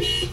Beep.